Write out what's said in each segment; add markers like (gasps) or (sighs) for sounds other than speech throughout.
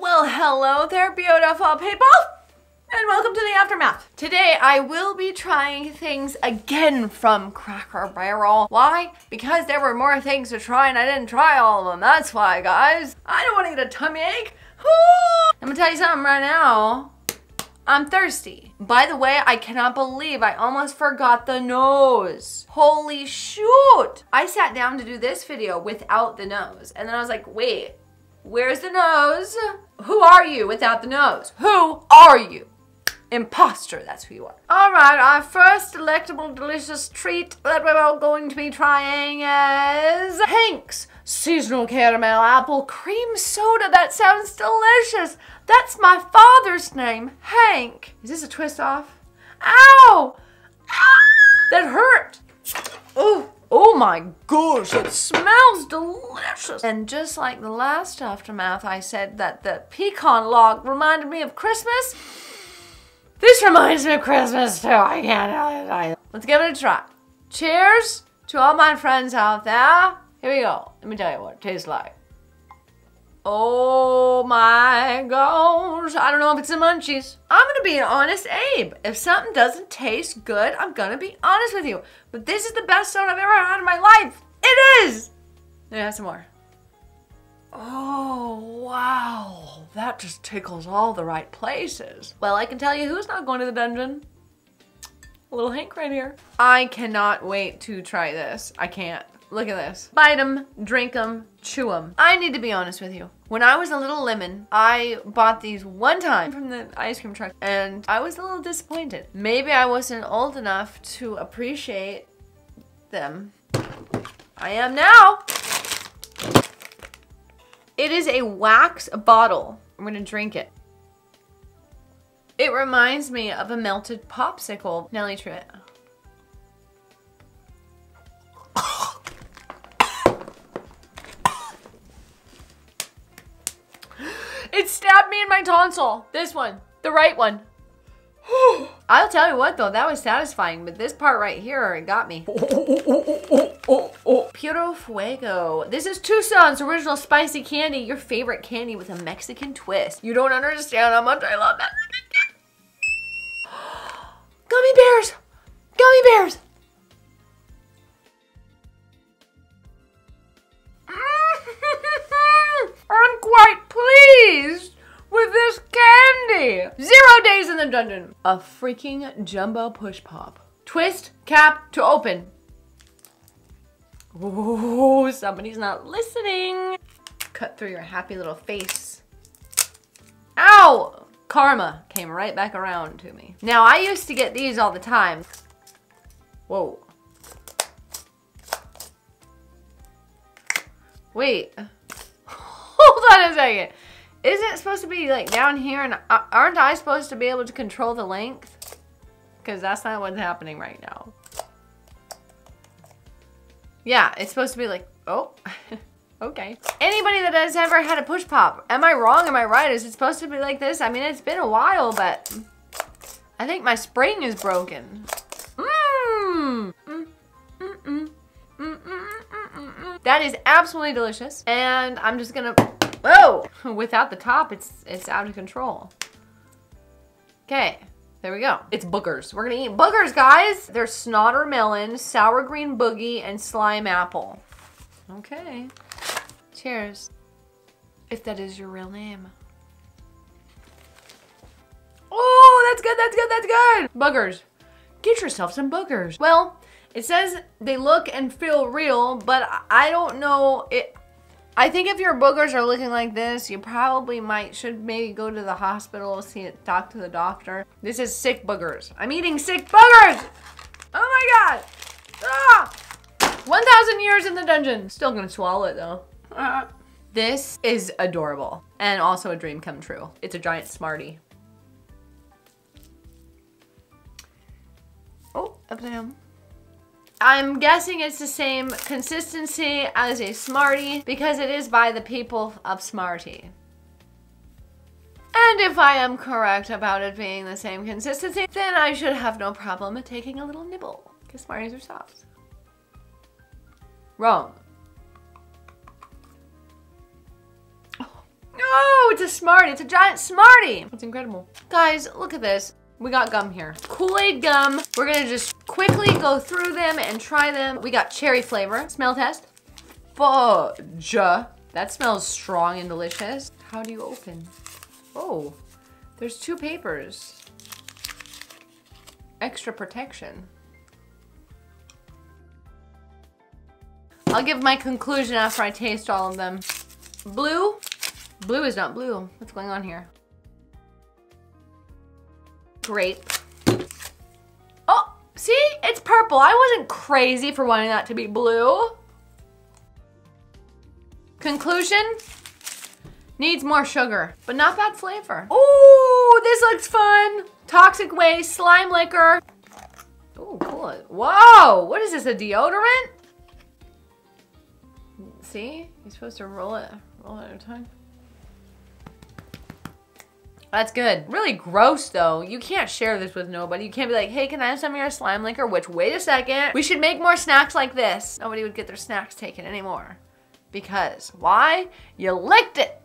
Well, hello there, beautiful people, and welcome to the aftermath. Today, I will be trying things again from Cracker Barrel. Why? Because there were more things to try, and I didn't try all of them. That's why, guys. I don't want to get a tummy ache. I'm gonna tell you something right now. I'm thirsty. By the way, I cannot believe I almost forgot the nose. Holy shoot! I sat down to do this video without the nose, and then I was like, wait, Where's the nose? Who are you without the nose? Who are you? Imposter, that's who you are. All right, our first delectable, delicious treat that we're all going to be trying is Hank's Seasonal Caramel Apple Cream Soda. That sounds delicious. That's my father's name, Hank. Is this a twist off? Ow! Ah! That hurt. Ooh. Oh my gosh, it smells delicious. And just like the last aftermath, I said that the pecan log reminded me of Christmas. This reminds me of Christmas too. I can't. I, I, let's give it a try. Cheers to all my friends out there. Here we go. Let me tell you what it tastes like. Oh my gosh. I don't know if it's the munchies. I'm gonna be an honest Abe. If something doesn't taste good, I'm gonna be honest with you. But this is the best soda I've ever had in my life. It is! Let me have some more. Oh, wow. That just tickles all the right places. Well, I can tell you who's not going to the dungeon. A little Hank right here. I cannot wait to try this. I can't. Look at this. Bite them, drink them, chew them. I need to be honest with you. When I was a little lemon, I bought these one time from the ice cream truck and I was a little disappointed. Maybe I wasn't old enough to appreciate them. I am now. It is a wax bottle. I'm gonna drink it. It reminds me of a melted popsicle. Nelly Tritt. Me in my tonsil. This one, the right one. (sighs) I'll tell you what though, that was satisfying, but this part right here, it got me. (laughs) Puro Fuego. This is Tucson's original spicy candy, your favorite candy with a Mexican twist. You don't understand how much I love that. (gasps) Gummy bears! Gummy bears! The dungeon. A freaking jumbo push pop. Twist, cap to open. Ooh, somebody's not listening. Cut through your happy little face. Ow! Karma came right back around to me. Now, I used to get these all the time. Whoa. Wait. (laughs) Hold on a second. Isn't it supposed to be like down here and aren't I supposed to be able to control the length? Because that's not what's happening right now. Yeah, it's supposed to be like, oh, (laughs) okay. Anybody that has ever had a push pop, am I wrong? Am I right? Is it supposed to be like this? I mean, it's been a while, but I think my spring is broken. That is absolutely delicious. And I'm just gonna, whoa, (laughs) without the top, it's, it's out of control. Okay. There we go. It's boogers. We're gonna eat boogers, guys. There's snotter melon, sour green boogie, and slime apple. Okay. Cheers. If that is your real name. Oh, that's good, that's good, that's good. Boogers. Get yourself some boogers. Well, it says they look and feel real, but I don't know. It. I think if your boogers are looking like this, you probably might should maybe go to the hospital, see it, talk to the doctor. This is sick boogers. I'm eating sick boogers. Oh my god. Ah! 1,000 years in the dungeon. Still gonna swallow it though. Ah. This is adorable and also a dream come true. It's a giant Smartie. Oh, up down. I'm guessing it's the same consistency as a Smartie because it is by the people of Smartie. And if I am correct about it being the same consistency, then I should have no problem taking a little nibble because Smarties are soft. Wrong. Oh, it's a Smartie. It's a giant Smartie. It's incredible. Guys, look at this. We got gum here. Kool-Aid gum. We're gonna just quickly go through them and try them. We got cherry flavor. Smell test. Fudge. That smells strong and delicious. How do you open? Oh, there's two papers. Extra protection. I'll give my conclusion after I taste all of them. Blue? Blue is not blue. What's going on here? Grape. Oh, see? It's purple. I wasn't crazy for wanting that to be blue. Conclusion? Needs more sugar, but not bad flavor. Ooh, this looks fun. Toxic waste, slime licker. Ooh, cool. Whoa, what is this, a deodorant? See? You're supposed to roll it, roll it at time. That's good. Really gross though. You can't share this with nobody. You can't be like, hey, can I have some of your slime licker? Which, wait a second. We should make more snacks like this. Nobody would get their snacks taken anymore. Because, why? You licked it.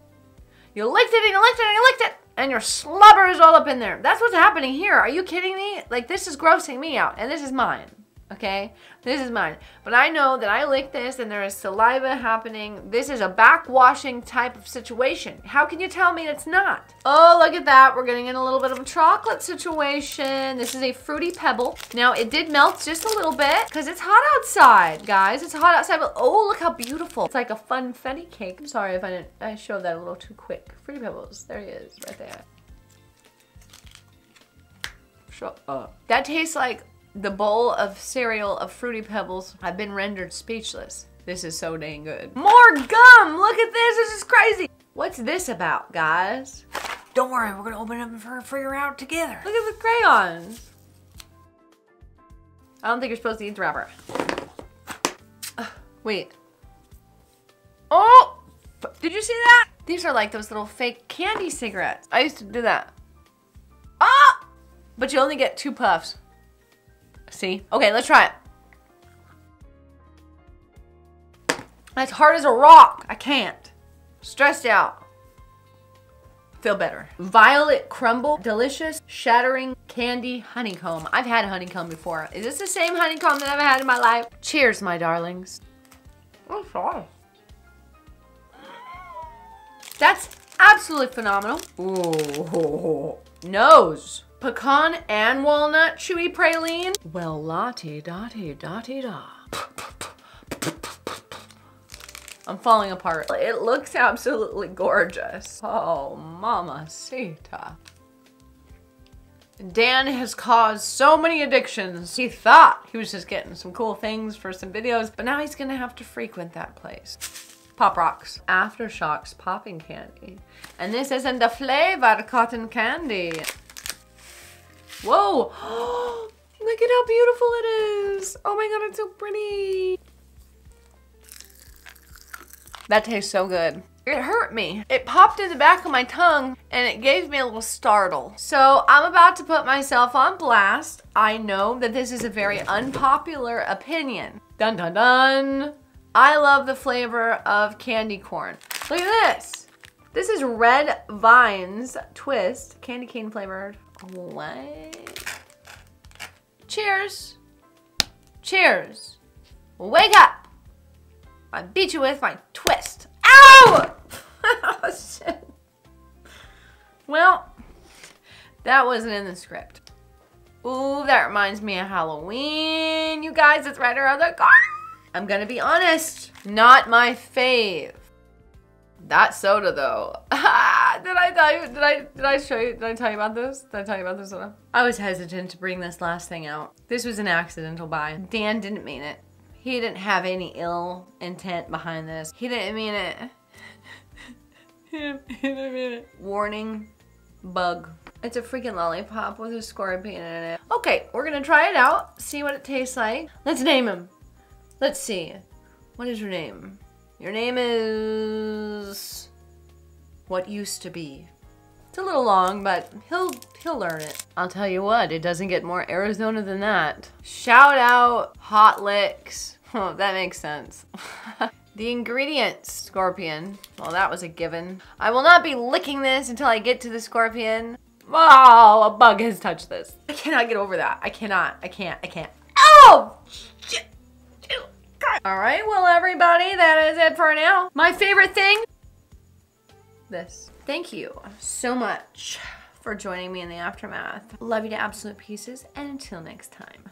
You licked it and you licked it and you licked it. And your slobber is all up in there. That's what's happening here. Are you kidding me? Like, this is grossing me out. And this is mine. Okay? This is mine. But I know that I licked this and there is saliva happening. This is a backwashing type of situation. How can you tell me it's not? Oh, look at that. We're getting in a little bit of a chocolate situation. This is a fruity pebble. Now, it did melt just a little bit because it's hot outside, guys. It's hot outside, but oh, look how beautiful. It's like a funfetti cake. I'm sorry if I didn't, I showed that a little too quick. Fruity pebbles. There he is, right there. Shut up. That tastes like the bowl of cereal of Fruity Pebbles. I've been rendered speechless. This is so dang good. More gum! Look at this, this is crazy. What's this about, guys? Don't worry, we're gonna open it up and figure out together. Look at the crayons. I don't think you're supposed to eat the wrapper. Uh, wait. Oh! Did you see that? These are like those little fake candy cigarettes. I used to do that. Ah! But you only get two puffs. See? Okay, let's try it. That's hard as a rock. I can't. Stressed out. Feel better. Violet crumble, delicious, shattering candy honeycomb. I've had honeycomb before. Is this the same honeycomb that I've had in my life? Cheers, my darlings. That's absolutely phenomenal. Ooh, (laughs) nose pecan and walnut chewy praline. Well, lottie dottie dottie da. I'm falling apart. It looks absolutely gorgeous. Oh, mama sita. Dan has caused so many addictions. He thought he was just getting some cool things for some videos, but now he's gonna have to frequent that place. Pop Rocks. Aftershocks popping candy. And this isn't the flavor cotton candy. Whoa! (gasps) Look at how beautiful it is. Oh my god, it's so pretty. That tastes so good. It hurt me. It popped in the back of my tongue and it gave me a little startle. So I'm about to put myself on blast. I know that this is a very unpopular opinion. Dun dun dun. I love the flavor of candy corn. Look at this. This is Red Vines Twist, candy cane flavored. What? Cheers. Cheers. Wake up. I beat you with my twist. Ow! (laughs) oh, shit. Well, that wasn't in the script. Ooh, that reminds me of Halloween. You guys, it's right around the corner. I'm gonna be honest, not my fave. That soda though. (laughs) Ah, did I tell you? Did I did I show you? Did I tell you about this? Did I tell you about this soda? I was hesitant to bring this last thing out. This was an accidental buy. Dan didn't mean it. He didn't have any ill intent behind this. He didn't mean it. (laughs) he, didn't, mean it. Warning, bug. It's a freaking lollipop with a scorpion in it. Okay, we're gonna try it out, see what it tastes like. Let's name him. Let's see. What is your name? Your name is what used to be. It's a little long, but he'll he'll learn it. I'll tell you what, it doesn't get more Arizona than that. Shout out Hotlix. (laughs) Oh, that makes sense. (laughs) The ingredients, scorpion. Well, that was a given. I will not be licking this until I get to the scorpion. Oh, a bug has touched this. I cannot get over that. I cannot. I can't. I can't. Oh! Shit. All right, well, everybody, that is it for now. My favorite thing, this. Thank you so much for joining me in the aftermath. Love you to absolute pieces, and until next time.